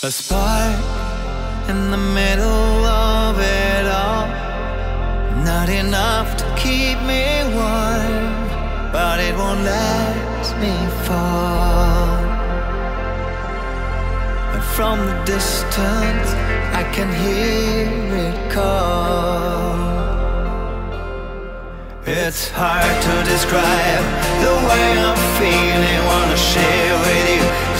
A spark in the middle of it all. Not enough to keep me warm, but it won't let me fall. And from the distance, I can hear it call. It's hard to describe the way I'm feeling. Wanna share with you.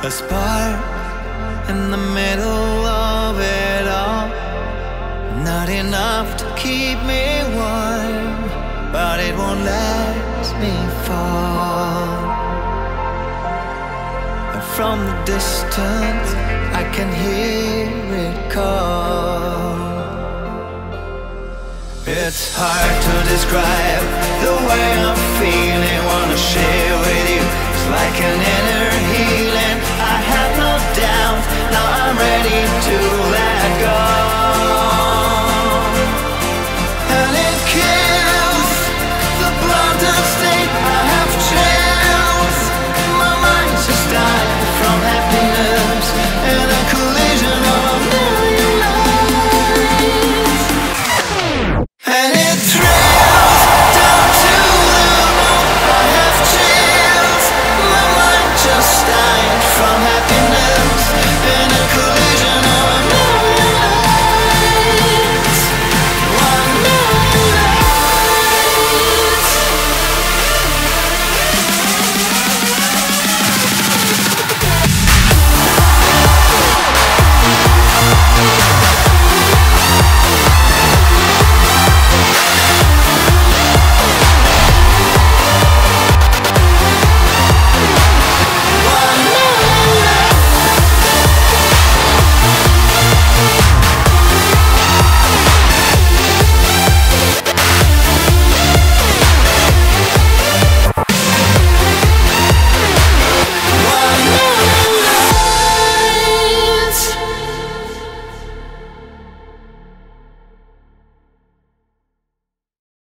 A spark in the middle of it all. Not enough to keep me warm, but it won't let me fall. And from the distance, I can hear it call. It's hard to describe the way I'm feeling.